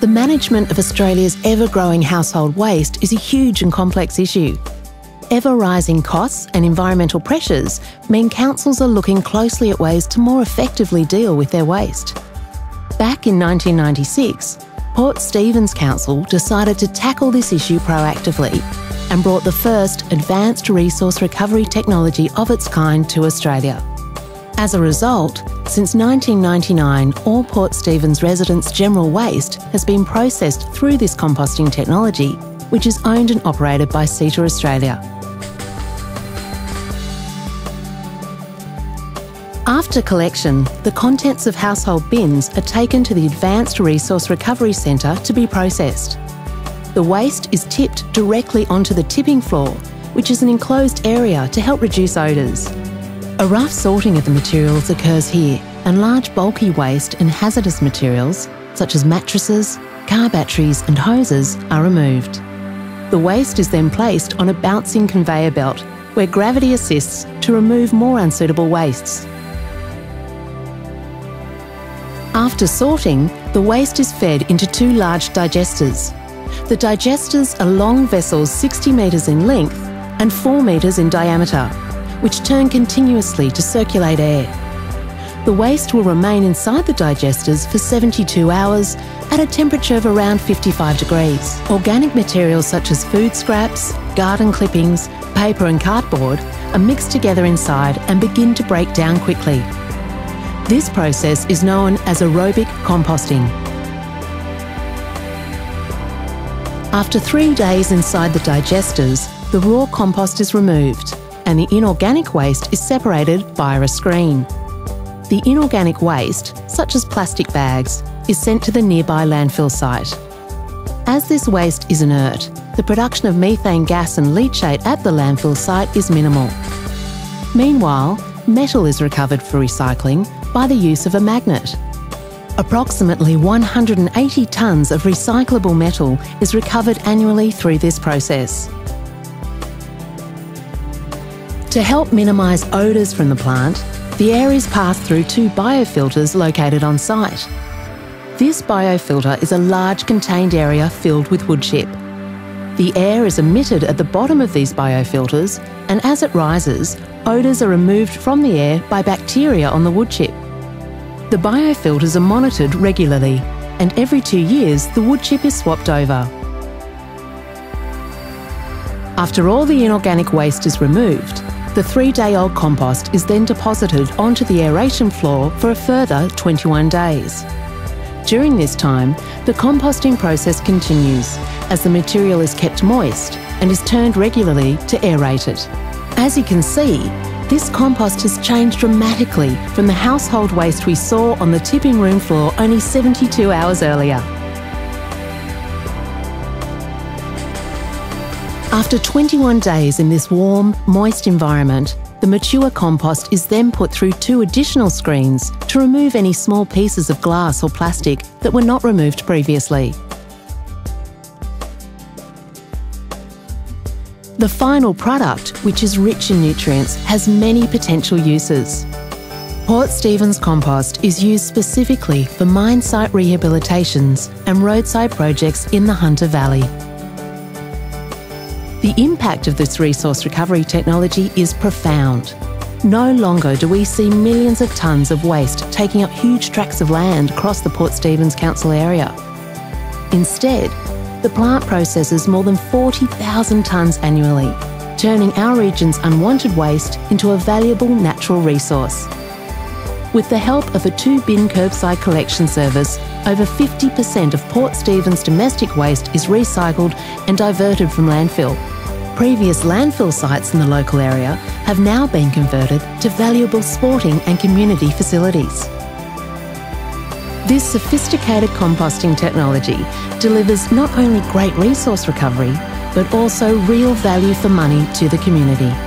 The management of Australia's ever growing household waste is a huge and complex issue. Ever rising costs and environmental pressures mean councils are looking closely at ways to more effectively deal with their waste. Back in 1996, Port Stephens Council decided to tackle this issue proactively and brought the first advanced resource recovery technology of its kind to Australia. As a result, since 1999, all Port Stephens residents' general waste has been processed through this composting technology, which is owned and operated by SITA Australia. After collection, the contents of household bins are taken to the Advanced Resource Recovery Centre to be processed. The waste is tipped directly onto the tipping floor, which is an enclosed area to help reduce odours. A rough sorting of the materials occurs here, and large bulky waste and hazardous materials, such as mattresses, car batteries, and hoses, are removed. The waste is then placed on a bouncing conveyor belt where gravity assists to remove more unsuitable wastes. After sorting, the waste is fed into two large digesters. The digesters are long vessels 60 metres in length and 4 metres in diameter which turn continuously to circulate air. The waste will remain inside the digesters for 72 hours at a temperature of around 55 degrees. Organic materials such as food scraps, garden clippings, paper and cardboard are mixed together inside and begin to break down quickly. This process is known as aerobic composting. After three days inside the digesters, the raw compost is removed and the inorganic waste is separated via a screen. The inorganic waste, such as plastic bags, is sent to the nearby landfill site. As this waste is inert, the production of methane gas and leachate at the landfill site is minimal. Meanwhile, metal is recovered for recycling by the use of a magnet. Approximately 180 tonnes of recyclable metal is recovered annually through this process. To help minimise odours from the plant, the air is passed through two biofilters located on site. This biofilter is a large contained area filled with wood chip. The air is emitted at the bottom of these biofilters, and as it rises, odours are removed from the air by bacteria on the wood chip. The biofilters are monitored regularly, and every two years the wood chip is swapped over. After all the inorganic waste is removed, the three day old compost is then deposited onto the aeration floor for a further 21 days. During this time, the composting process continues as the material is kept moist and is turned regularly to aerate it. As you can see, this compost has changed dramatically from the household waste we saw on the tipping room floor only 72 hours earlier. After 21 days in this warm, moist environment, the mature compost is then put through two additional screens to remove any small pieces of glass or plastic that were not removed previously. The final product, which is rich in nutrients, has many potential uses. Port Stephens compost is used specifically for mine site rehabilitations and roadside projects in the Hunter Valley. The impact of this resource recovery technology is profound. No longer do we see millions of tonnes of waste taking up huge tracts of land across the Port Stephens Council area. Instead, the plant processes more than 40,000 tonnes annually, turning our region's unwanted waste into a valuable natural resource. With the help of a two bin curbside collection service, over 50% of Port Stephens domestic waste is recycled and diverted from landfill. Previous landfill sites in the local area have now been converted to valuable sporting and community facilities. This sophisticated composting technology delivers not only great resource recovery, but also real value for money to the community.